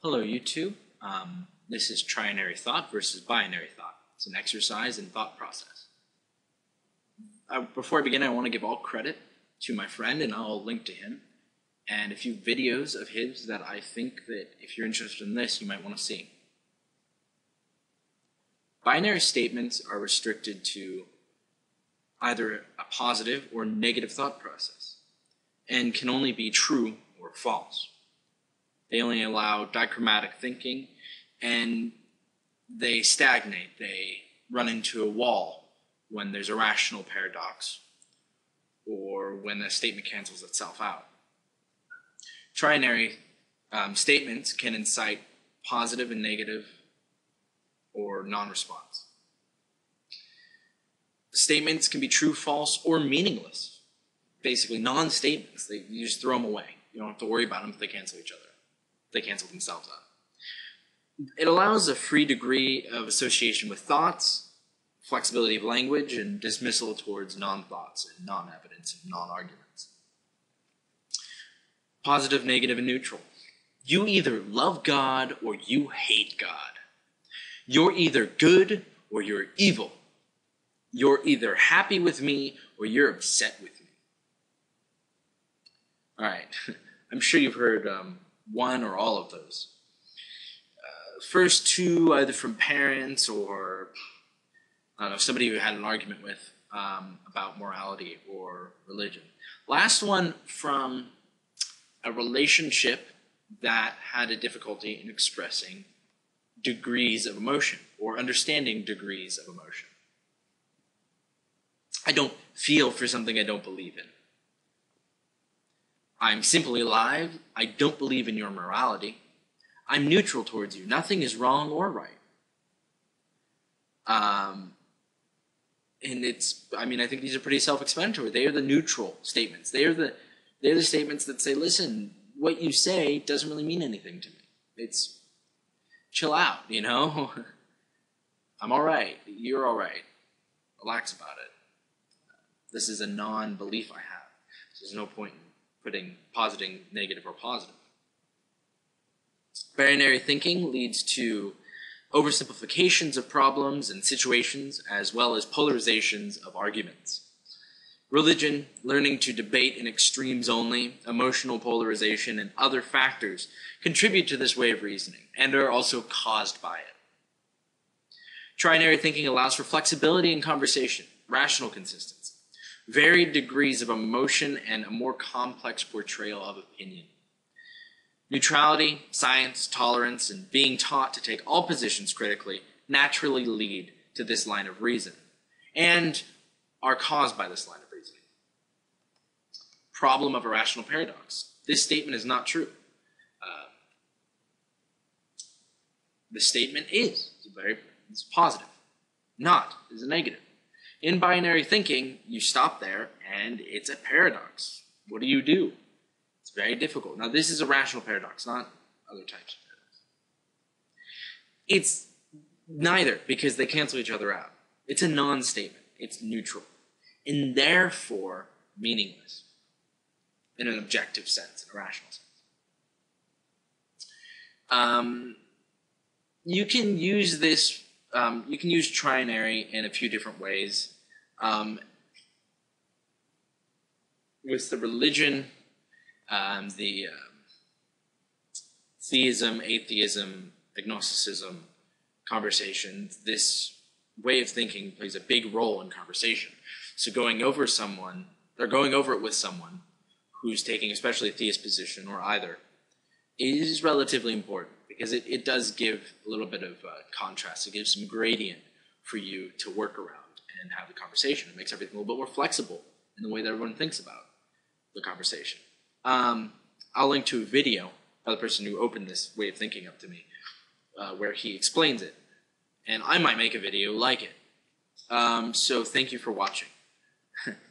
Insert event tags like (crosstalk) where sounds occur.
Hello, YouTube. Um, this is trinary thought versus binary thought. It's an exercise in thought process. Uh, before I begin, I want to give all credit to my friend, and I'll link to him and a few videos of his that I think that if you're interested in this, you might want to see. Binary statements are restricted to either a positive or negative thought process and can only be true or false. They only allow dichromatic thinking and they stagnate. They run into a wall when there's a rational paradox or when a statement cancels itself out. Trinary um, statements can incite positive and negative or non response. Statements can be true, false, or meaningless. Basically, non statements. You just throw them away. You don't have to worry about them if they cancel each other they cancel themselves out. It allows a free degree of association with thoughts, flexibility of language, and dismissal towards non thoughts and non evidence and non arguments. Positive, negative, and neutral. You either love God or you hate God. You're either good or you're evil. You're either happy with me or you're upset with me. All right. (laughs) I'm sure you've heard um, one or all of those. Uh, first two, either from parents or I don't know, somebody who had an argument with um, about morality or religion. Last one from a relationship that had a difficulty in expressing degrees of emotion or understanding degrees of emotion. I don't feel for something I don't believe in. I'm simply alive. I don't believe in your morality. I'm neutral towards you. Nothing is wrong or right. Um, and it's, I mean, I think these are pretty self-explanatory. They are the neutral statements. They are the, they're the statements that say, listen, what you say doesn't really mean anything to me. It's chill out, you know? (laughs) I'm all right. You're all right. Relax about it. This is a non-belief I have. There's no point in putting positing negative or positive. Binary thinking leads to oversimplifications of problems and situations, as well as polarizations of arguments. Religion, learning to debate in extremes only, emotional polarization, and other factors contribute to this way of reasoning and are also caused by it. Trinary thinking allows for flexibility in conversation, rational consistency varied degrees of emotion, and a more complex portrayal of opinion. Neutrality, science, tolerance, and being taught to take all positions critically naturally lead to this line of reason and are caused by this line of reasoning. Problem of a rational paradox. This statement is not true. Uh, the statement is. It's very it's positive. Not is a negative. In binary thinking, you stop there and it's a paradox. What do you do? It's very difficult. Now, this is a rational paradox, not other types of paradox. It's neither because they cancel each other out. It's a non statement, it's neutral, and therefore meaningless in an objective sense, in a rational sense. Um, you can use this um, you can use trinary in a few different ways. Um, with the religion, um, the uh, theism, atheism, agnosticism conversation, this way of thinking plays a big role in conversation. So going over someone, or going over it with someone who's taking especially a theist position or either, is relatively important because it, it does give a little bit of uh, contrast. It gives some gradient for you to work around and have the conversation. It makes everything a little bit more flexible in the way that everyone thinks about the conversation. Um, I'll link to a video by the person who opened this way of thinking up to me uh, where he explains it. And I might make a video like it. Um, so thank you for watching. (laughs)